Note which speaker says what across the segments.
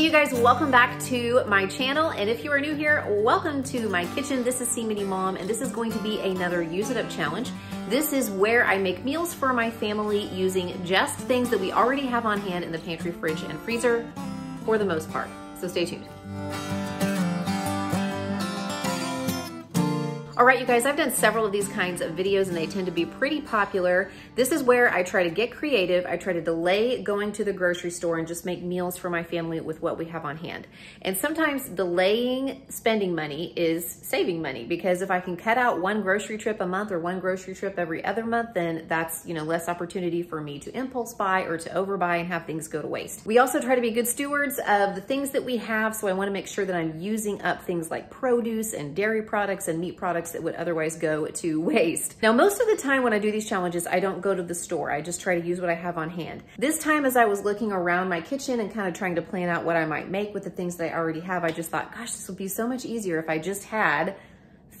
Speaker 1: Hey you guys, welcome back to my channel. And if you are new here, welcome to my kitchen. This is See Mindy Mom, and this is going to be another Use It Up challenge. This is where I make meals for my family using just things that we already have on hand in the pantry, fridge, and freezer for the most part. So stay tuned. All right, you guys, I've done several of these kinds of videos and they tend to be pretty popular. This is where I try to get creative. I try to delay going to the grocery store and just make meals for my family with what we have on hand. And sometimes delaying spending money is saving money because if I can cut out one grocery trip a month or one grocery trip every other month, then that's, you know, less opportunity for me to impulse buy or to overbuy and have things go to waste. We also try to be good stewards of the things that we have. So I wanna make sure that I'm using up things like produce and dairy products and meat products that would otherwise go to waste. Now, most of the time when I do these challenges, I don't go to the store. I just try to use what I have on hand. This time, as I was looking around my kitchen and kind of trying to plan out what I might make with the things that I already have, I just thought, gosh, this would be so much easier if I just had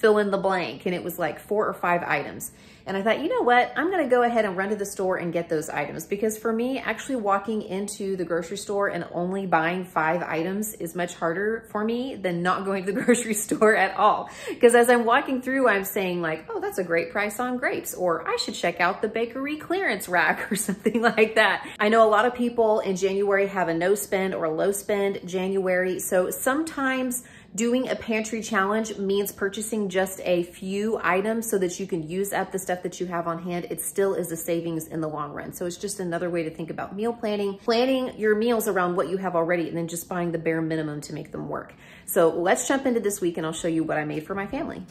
Speaker 1: fill in the blank. And it was like four or five items. And I thought, you know what? I'm going to go ahead and run to the store and get those items because for me, actually walking into the grocery store and only buying five items is much harder for me than not going to the grocery store at all. Because as I'm walking through, I'm saying like, oh, that's a great price on grapes, or I should check out the bakery clearance rack or something like that. I know a lot of people in January have a no spend or a low spend January. So sometimes Doing a pantry challenge means purchasing just a few items so that you can use up the stuff that you have on hand. It still is a savings in the long run. So it's just another way to think about meal planning, planning your meals around what you have already and then just buying the bare minimum to make them work. So let's jump into this week and I'll show you what I made for my family.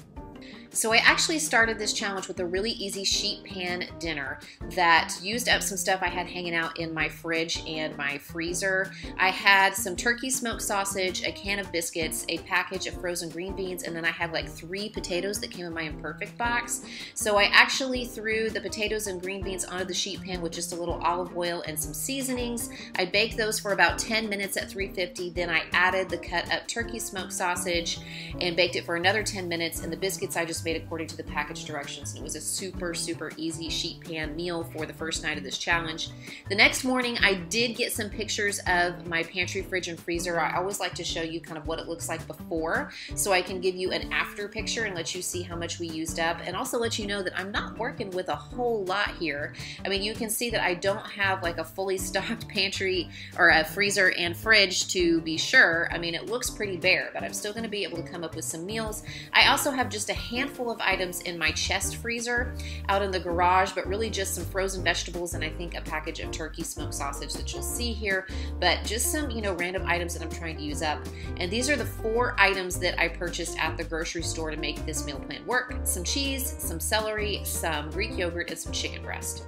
Speaker 1: So I actually started this challenge with a really easy sheet pan dinner that used up some stuff I had hanging out in my fridge and my freezer. I had some turkey smoked sausage, a can of biscuits, a package of frozen green beans, and then I had like three potatoes that came in my imperfect box. So I actually threw the potatoes and green beans onto the sheet pan with just a little olive oil and some seasonings. I baked those for about 10 minutes at 350. Then I added the cut up turkey smoked sausage and baked it for another 10 minutes. And the biscuits I just made according to the package directions. And it was a super, super easy sheet pan meal for the first night of this challenge. The next morning, I did get some pictures of my pantry, fridge, and freezer. I always like to show you kind of what it looks like before so I can give you an after picture and let you see how much we used up and also let you know that I'm not working with a whole lot here. I mean, you can see that I don't have like a fully stocked pantry or a freezer and fridge to be sure. I mean, it looks pretty bare, but I'm still going to be able to come up with some meals. I also have just a handful handful of items in my chest freezer out in the garage, but really just some frozen vegetables and I think a package of turkey smoked sausage that you'll see here, but just some, you know, random items that I'm trying to use up. And these are the four items that I purchased at the grocery store to make this meal plan work. Some cheese, some celery, some Greek yogurt, and some chicken breast.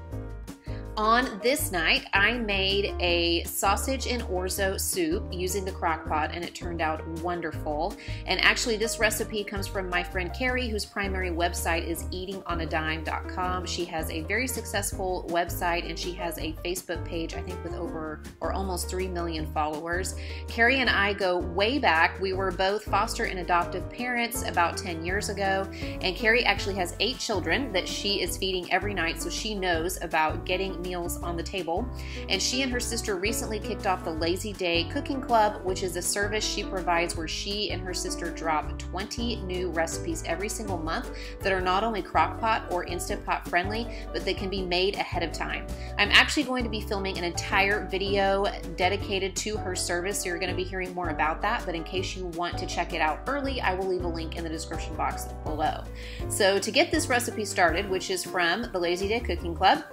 Speaker 1: On this night, I made a sausage and orzo soup using the crock pot, and it turned out wonderful. And actually, this recipe comes from my friend Carrie, whose primary website is eatingonadime.com. She has a very successful website, and she has a Facebook page, I think, with over or almost 3 million followers. Carrie and I go way back. We were both foster and adoptive parents about 10 years ago, and Carrie actually has eight children that she is feeding every night, so she knows about getting meals on the table. And she and her sister recently kicked off the Lazy Day Cooking Club, which is a service she provides where she and her sister drop 20 new recipes every single month that are not only crockpot or Instant Pot friendly, but they can be made ahead of time. I'm actually going to be filming an entire video dedicated to her service, so you're going to be hearing more about that. But in case you want to check it out early, I will leave a link in the description box below. So to get this recipe started, which is from the Lazy Day Cooking Club,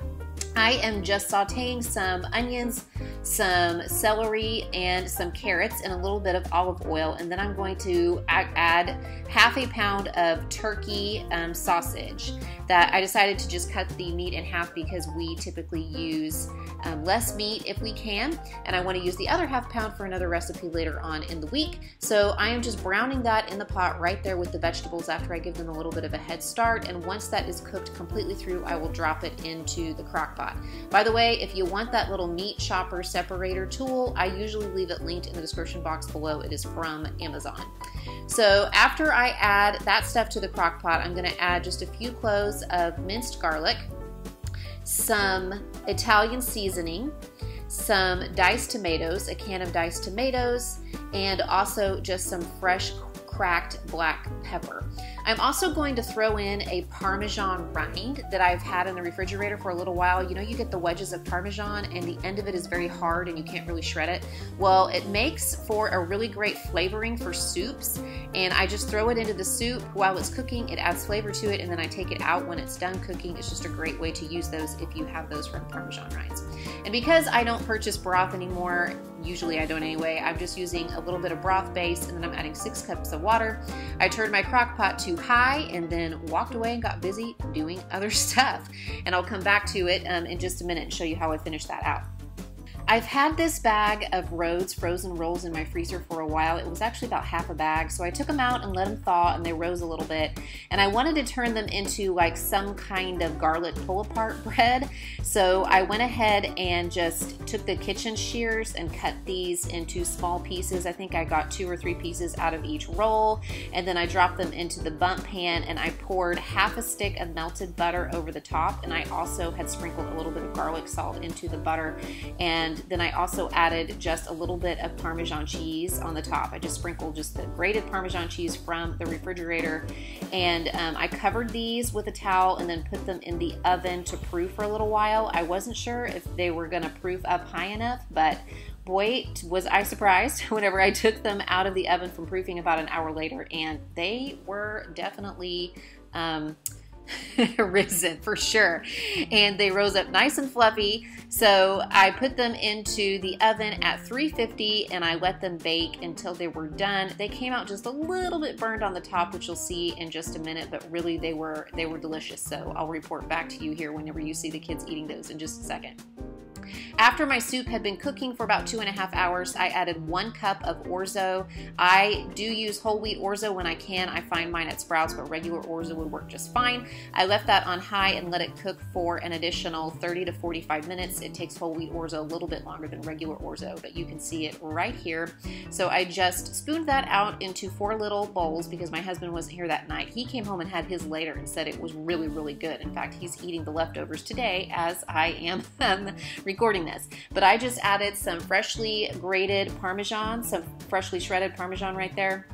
Speaker 1: I am just sauteing some onions, some celery, and some carrots in a little bit of olive oil. And then I'm going to add half a pound of turkey um, sausage that I decided to just cut the meat in half because we typically use um, less meat if we can. And I want to use the other half pound for another recipe later on in the week. So I am just browning that in the pot right there with the vegetables after I give them a little bit of a head start. And once that is cooked completely through, I will drop it into the crock pot. By the way, if you want that little meat chopper separator tool, I usually leave it linked in the description box below. It is from Amazon. So after I add that stuff to the crock pot, I'm gonna add just a few cloves of minced garlic, some Italian seasoning, some diced tomatoes, a can of diced tomatoes, and also just some fresh cracked black pepper. I'm also going to throw in a Parmesan rind that I've had in the refrigerator for a little while. You know, you get the wedges of Parmesan and the end of it is very hard and you can't really shred it. Well, it makes for a really great flavoring for soups and I just throw it into the soup while it's cooking. It adds flavor to it and then I take it out when it's done cooking. It's just a great way to use those if you have those from Parmesan rinds. And because I don't purchase broth anymore, usually I don't anyway, I'm just using a little bit of broth base and then I'm adding six cups of water. I turned my crock pot to high and then walked away and got busy doing other stuff. And I'll come back to it um, in just a minute and show you how I finished that out. I've had this bag of Rhodes frozen rolls in my freezer for a while. It was actually about half a bag, so I took them out and let them thaw and they rose a little bit. And I wanted to turn them into like some kind of garlic pull-apart bread. So I went ahead and just took the kitchen shears and cut these into small pieces. I think I got two or three pieces out of each roll. And then I dropped them into the Bundt pan and I poured half a stick of melted butter over the top. And I also had sprinkled a little bit of garlic salt into the butter and then I also added just a little bit of Parmesan cheese on the top. I just sprinkled just the grated Parmesan cheese from the refrigerator. And um, I covered these with a towel and then put them in the oven to proof for a little while. I wasn't sure if they were gonna proof up high enough, but boy, was I surprised whenever I took them out of the oven from proofing about an hour later. And they were definitely um, risen for sure. And they rose up nice and fluffy. So I put them into the oven at 350 and I let them bake until they were done. They came out just a little bit burned on the top, which you'll see in just a minute, but really they were they were delicious. So I'll report back to you here whenever you see the kids eating those in just a second. After my soup had been cooking for about two and a half hours, I added one cup of orzo. I do use whole wheat orzo when I can. I find mine at Sprouts, but regular orzo would work just fine. I left that on high and let it cook for an additional 30 to 45 minutes. It takes whole wheat orzo a little bit longer than regular orzo, but you can see it right here. So I just spooned that out into four little bowls because my husband wasn't here that night. He came home and had his later and said it was really, really good. In fact, he's eating the leftovers today as I am recording this. But I just added some freshly grated Parmesan, some freshly shredded Parmesan right there.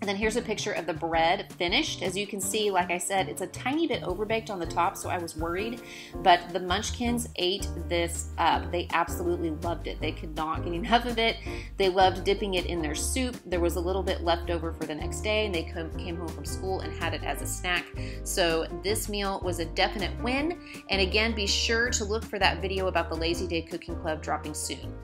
Speaker 1: And then here's a picture of the bread finished. As you can see, like I said, it's a tiny bit overbaked on the top, so I was worried. But the Munchkins ate this up. They absolutely loved it. They could not get enough of it. They loved dipping it in their soup. There was a little bit left over for the next day, and they came home from school and had it as a snack. So this meal was a definite win. And again, be sure to look for that video about the Lazy Day Cooking Club dropping soon.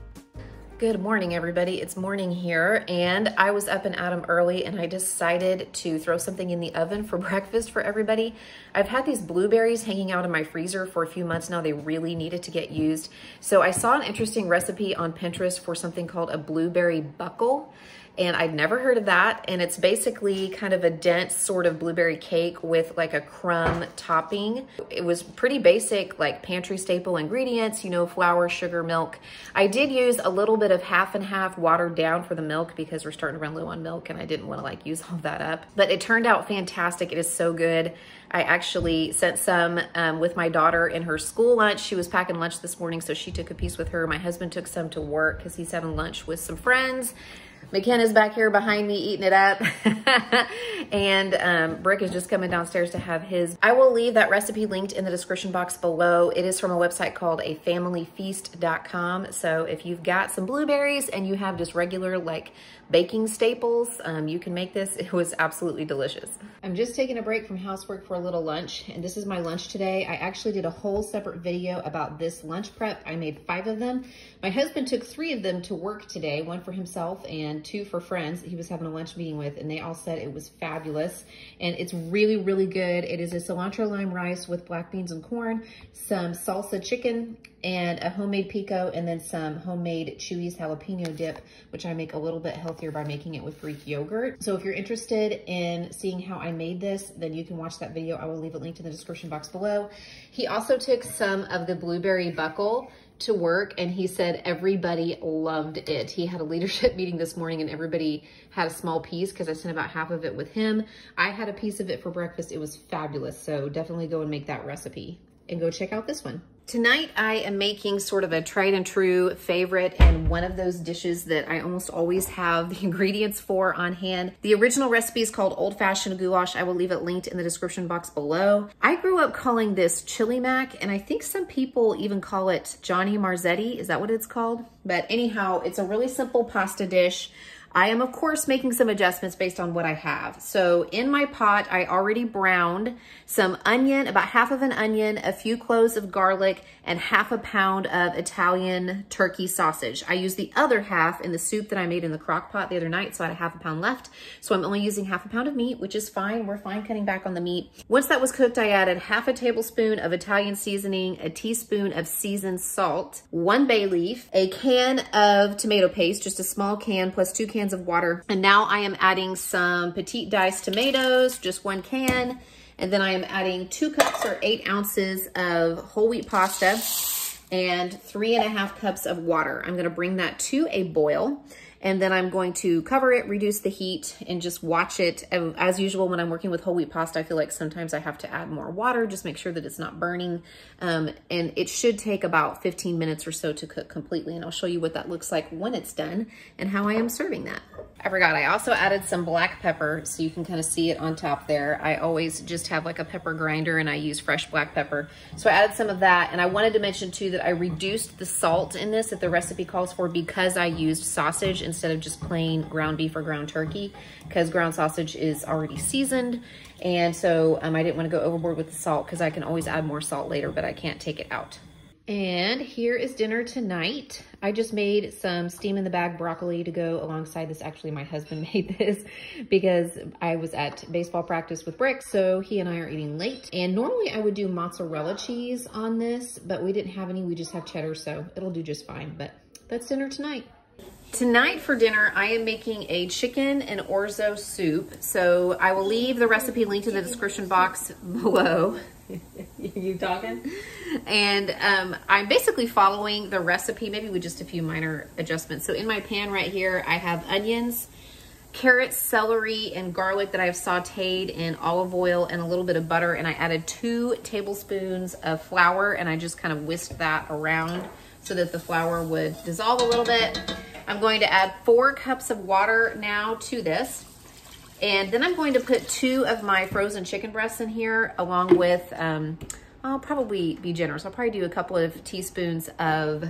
Speaker 1: Good morning, everybody. It's morning here, and I was up and at 'em early, and I decided to throw something in the oven for breakfast for everybody. I've had these blueberries hanging out in my freezer for a few months now. They really needed to get used. So I saw an interesting recipe on Pinterest for something called a blueberry buckle and I'd never heard of that. And it's basically kind of a dense sort of blueberry cake with like a crumb topping. It was pretty basic, like pantry staple ingredients, you know, flour, sugar, milk. I did use a little bit of half and half watered down for the milk because we're starting to run low on milk and I didn't want to like use all that up. But it turned out fantastic. It is so good. I actually sent some um, with my daughter in her school lunch. She was packing lunch this morning, so she took a piece with her. My husband took some to work because he's having lunch with some friends. McKenna's back here behind me eating it up. and um, Brick is just coming downstairs to have his. I will leave that recipe linked in the description box below. It is from a website called afamilyfeast.com. So if you've got some blueberries and you have just regular like baking staples, um, you can make this. It was absolutely delicious. I'm just taking a break from housework for a little lunch. And this is my lunch today. I actually did a whole separate video about this lunch prep. I made five of them. My husband took three of them to work today, one for himself and two for friends he was having a lunch meeting with, and they all said it was fabulous. And it's really, really good. It is a cilantro lime rice with black beans and corn, some salsa chicken, and a homemade pico, and then some homemade Chuy's jalapeno dip, which I make a little bit healthier by making it with Greek yogurt. So if you're interested in seeing how I made this, then you can watch that video. I will leave a link in the description box below. He also took some of the blueberry buckle to work and he said everybody loved it. He had a leadership meeting this morning and everybody had a small piece because I sent about half of it with him. I had a piece of it for breakfast. It was fabulous. So definitely go and make that recipe and go check out this one. Tonight I am making sort of a tried and true favorite and one of those dishes that I almost always have the ingredients for on hand. The original recipe is called Old Fashioned Goulash. I will leave it linked in the description box below. I grew up calling this chili mac and I think some people even call it Johnny Marzetti. Is that what it's called? But anyhow, it's a really simple pasta dish. I am, of course, making some adjustments based on what I have. So in my pot, I already browned some onion, about half of an onion, a few cloves of garlic, and half a pound of Italian turkey sausage. I used the other half in the soup that I made in the crock pot the other night, so I had a half a pound left. So I'm only using half a pound of meat, which is fine. We're fine cutting back on the meat. Once that was cooked, I added half a tablespoon of Italian seasoning, a teaspoon of seasoned salt, one bay leaf, a can of tomato paste, just a small can plus two cans cans of water. And now I am adding some petite diced tomatoes, just one can. And then I am adding two cups or eight ounces of whole wheat pasta and three and a half cups of water. I'm gonna bring that to a boil and then I'm going to cover it, reduce the heat, and just watch it. As usual, when I'm working with whole wheat pasta, I feel like sometimes I have to add more water, just make sure that it's not burning. Um, and it should take about 15 minutes or so to cook completely, and I'll show you what that looks like when it's done and how I am serving that. I forgot, I also added some black pepper, so you can kind of see it on top there. I always just have like a pepper grinder, and I use fresh black pepper. So I added some of that, and I wanted to mention too that I reduced the salt in this that the recipe calls for because I used sausage instead of just plain ground beef or ground turkey because ground sausage is already seasoned. And so um, I didn't want to go overboard with the salt because I can always add more salt later, but I can't take it out. And here is dinner tonight. I just made some steam in the bag broccoli to go alongside this. Actually, my husband made this because I was at baseball practice with Brick, so he and I are eating late. And normally I would do mozzarella cheese on this, but we didn't have any. We just have cheddar, so it'll do just fine. But that's dinner tonight. Tonight for dinner, I am making a chicken and orzo soup. So I will leave the recipe linked in the description box below. you talking? And um, I'm basically following the recipe, maybe with just a few minor adjustments. So in my pan right here, I have onions, carrots, celery, and garlic that I've sauteed in olive oil and a little bit of butter. And I added two tablespoons of flour and I just kind of whisked that around so that the flour would dissolve a little bit. I'm going to add four cups of water now to this. And then I'm going to put two of my frozen chicken breasts in here along with, um, I'll probably be generous. I'll probably do a couple of teaspoons of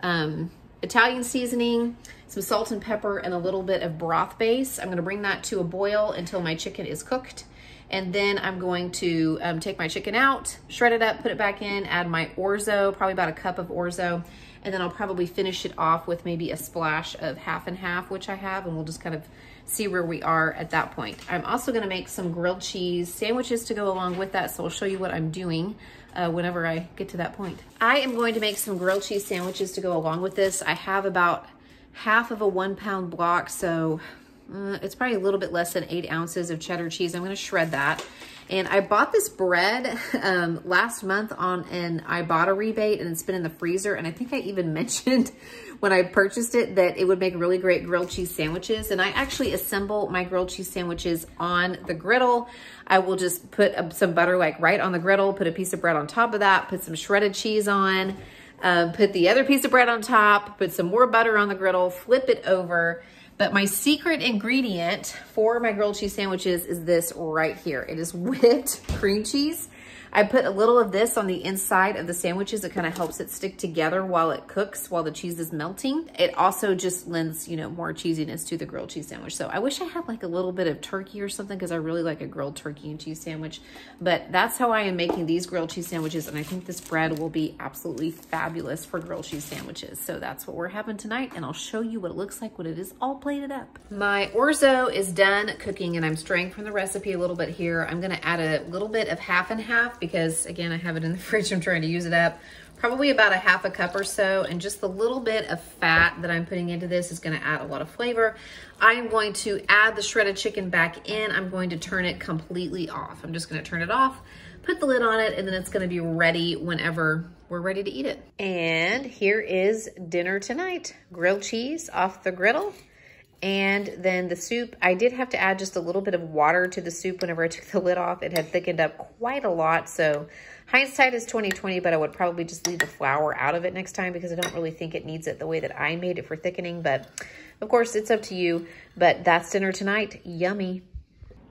Speaker 1: um, Italian seasoning, some salt and pepper, and a little bit of broth base. I'm gonna bring that to a boil until my chicken is cooked. And then I'm going to um, take my chicken out, shred it up, put it back in, add my orzo, probably about a cup of orzo, and then I'll probably finish it off with maybe a splash of half and half, which I have, and we'll just kind of see where we are at that point. I'm also gonna make some grilled cheese sandwiches to go along with that, so I'll show you what I'm doing uh, whenever I get to that point. I am going to make some grilled cheese sandwiches to go along with this. I have about half of a one pound block, so uh, it's probably a little bit less than eight ounces of cheddar cheese. I'm gonna shred that. And I bought this bread um, last month on an Ibotta rebate and it's been in the freezer. And I think I even mentioned when I purchased it that it would make really great grilled cheese sandwiches. And I actually assemble my grilled cheese sandwiches on the griddle. I will just put some butter like right on the griddle, put a piece of bread on top of that, put some shredded cheese on, um, put the other piece of bread on top, put some more butter on the griddle, flip it over, but my secret ingredient for my grilled cheese sandwiches is this right here. It is whipped cream cheese. I put a little of this on the inside of the sandwiches. It kind of helps it stick together while it cooks, while the cheese is melting. It also just lends, you know, more cheesiness to the grilled cheese sandwich. So I wish I had like a little bit of turkey or something because I really like a grilled turkey and cheese sandwich. But that's how I am making these grilled cheese sandwiches. And I think this bread will be absolutely fabulous for grilled cheese sandwiches. So that's what we're having tonight. And I'll show you what it looks like when it is all plated up. My orzo is done cooking and I'm straying from the recipe a little bit here. I'm gonna add a little bit of half and half because again, I have it in the fridge. I'm trying to use it up. Probably about a half a cup or so. And just the little bit of fat that I'm putting into this is gonna add a lot of flavor. I am going to add the shredded chicken back in. I'm going to turn it completely off. I'm just gonna turn it off, put the lid on it, and then it's gonna be ready whenever we're ready to eat it. And here is dinner tonight. Grilled cheese off the griddle And then the soup, I did have to add just a little bit of water to the soup whenever I took the lid off. It had thickened up quite a lot. So hindsight is 2020, but I would probably just leave the flour out of it next time because I don't really think it needs it the way that I made it for thickening. But of course, it's up to you. But that's dinner tonight. Yummy.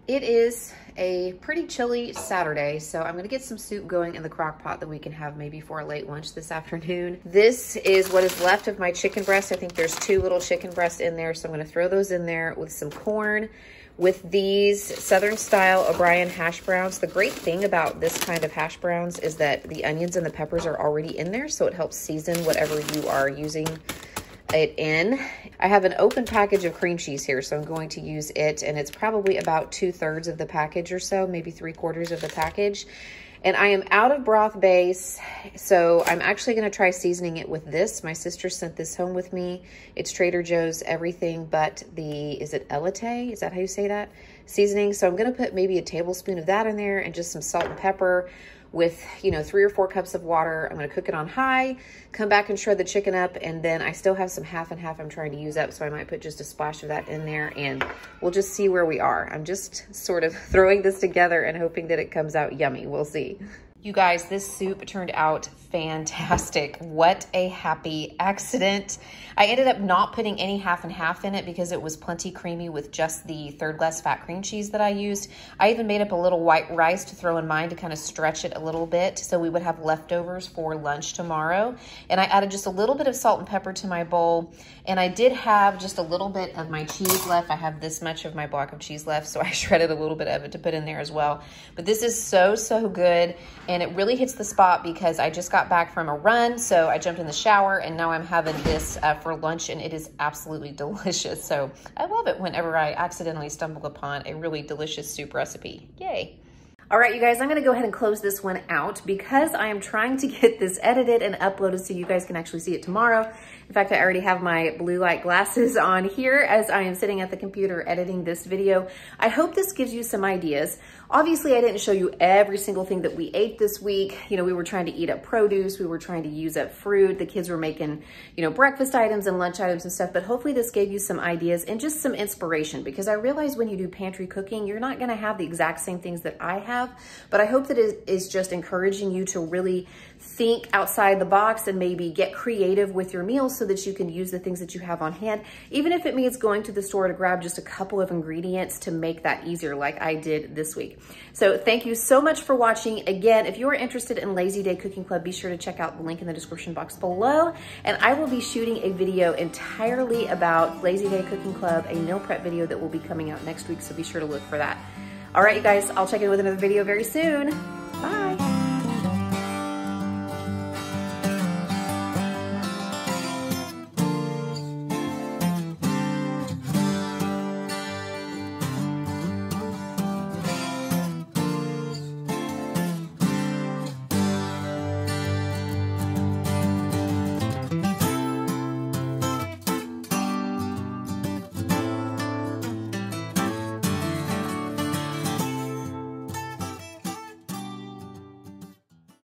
Speaker 1: It is a pretty chilly Saturday, so I'm gonna get some soup going in the crock pot that we can have maybe for a late lunch this afternoon. This is what is left of my chicken breast. I think there's two little chicken breasts in there, so I'm gonna throw those in there with some corn. With these Southern style O'Brien hash browns, the great thing about this kind of hash browns is that the onions and the peppers are already in there, so it helps season whatever you are using it in. I have an open package of cream cheese here, so I'm going to use it, and it's probably about two thirds of the package or so, maybe three quarters of the package. And I am out of broth base, so I'm actually gonna try seasoning it with this. My sister sent this home with me. It's Trader Joe's everything but the, is it elite? Is that how you say that? Seasoning. So I'm gonna put maybe a tablespoon of that in there and just some salt and pepper with, you know, three or four cups of water. I'm gonna cook it on high, come back and shred the chicken up, and then I still have some half and half I'm trying to use up, so I might put just a splash of that in there, and we'll just see where we are. I'm just sort of throwing this together and hoping that it comes out yummy. We'll see. You guys, this soup turned out fantastic. What a happy accident. I ended up not putting any half and half in it because it was plenty creamy with just the third glass fat cream cheese that I used. I even made up a little white rice to throw in mine to kind of stretch it a little bit so we would have leftovers for lunch tomorrow. And I added just a little bit of salt and pepper to my bowl. And I did have just a little bit of my cheese left. I have this much of my block of cheese left, so I shredded a little bit of it to put in there as well. But this is so, so good it really hits the spot because I just got back from a run, so I jumped in the shower and now I'm having this uh, for lunch and it is absolutely delicious. So I love it whenever I accidentally stumble upon a really delicious soup recipe. Yay. All right, you guys, I'm gonna go ahead and close this one out because I am trying to get this edited and uploaded so you guys can actually see it tomorrow. In fact, I already have my blue light glasses on here as I am sitting at the computer editing this video. I hope this gives you some ideas. Obviously, I didn't show you every single thing that we ate this week. You know, we were trying to eat up produce. We were trying to use up fruit. The kids were making, you know, breakfast items and lunch items and stuff. But hopefully this gave you some ideas and just some inspiration because I realize when you do pantry cooking, you're not going to have the exact same things that I have. But I hope that it is just encouraging you to really think outside the box and maybe get creative with your meals so that you can use the things that you have on hand, even if it means going to the store to grab just a couple of ingredients to make that easier like I did this week. So thank you so much for watching. Again, if you are interested in Lazy Day Cooking Club, be sure to check out the link in the description box below. And I will be shooting a video entirely about Lazy Day Cooking Club, a meal prep video that will be coming out next week. So be sure to look for that. All right, you guys, I'll check in with another video very soon.